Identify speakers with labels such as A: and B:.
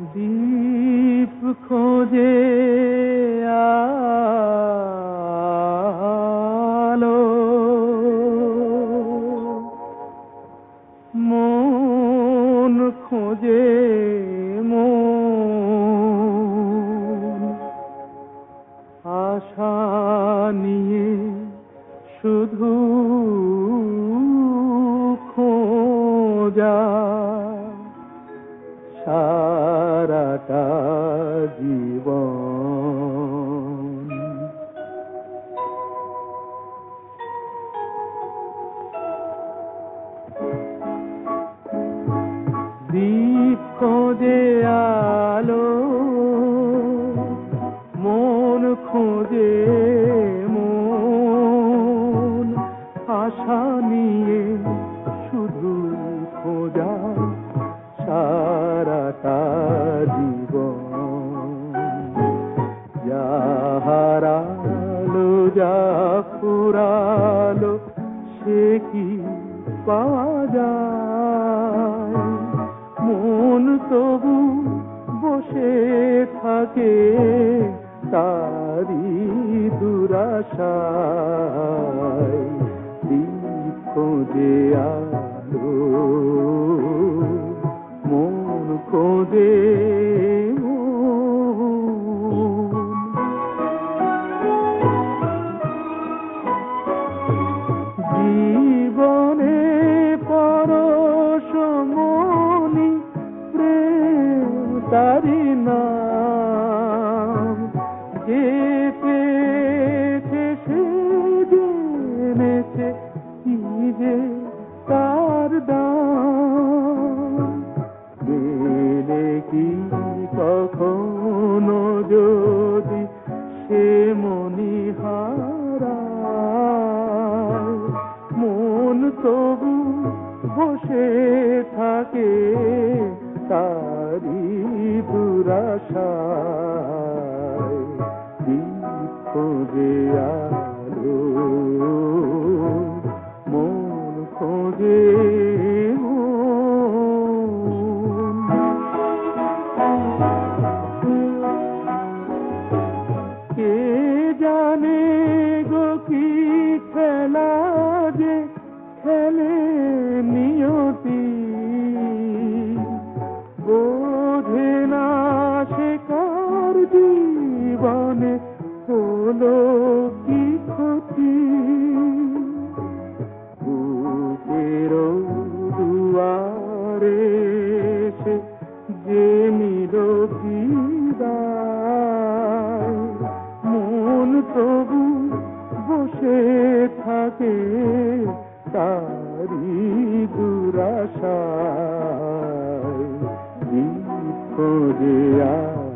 A: দীপ খোঁজে আলো। মন খোঁজে মন। আশা নিয়ে শুধু খোঁজা। সারাটা জীবন। দীপ খোঁজে আলো যা ফুরালো সে কি পাওয়া যায়? মন তবু বসে থাকে তারি দুরাশায়। দীপ খোঁজে আলো, মন খোঁজে তারি নাম। যে পেয়েছে সে জেনেছে কি যে তার দাম। পেলে কি কখনো যদি সে মনি মন তবু বসে থাকে। তারি দুরাশায় দীপ খোঁজে আলো হলো কি ক্ষতি? দুয়ারে সে যে নিল মন তবু বসে থাকে তারি দুরাশায়। খোঁজে আলো